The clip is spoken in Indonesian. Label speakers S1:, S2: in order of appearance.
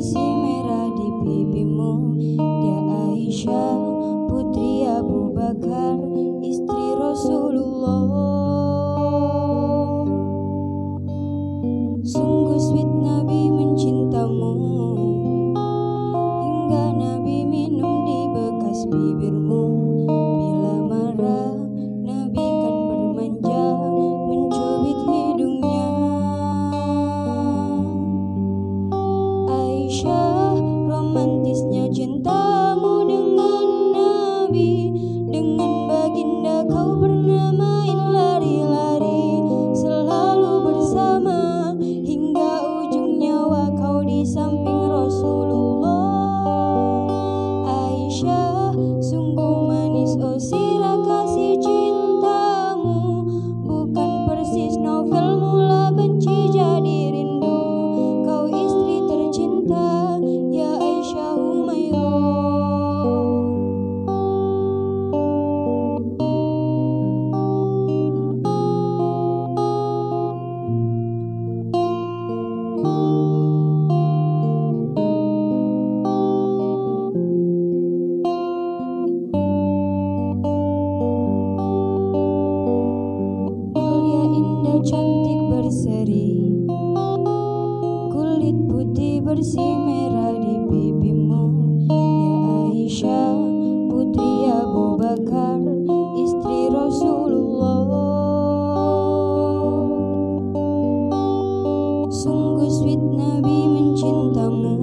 S1: 心。cantik berseri. Kulit putih bersih merah di pipimu. Ya Aisyah putri Abu Bakar Istri Rasulullah. Sungguh sweet Nabi mencintamu.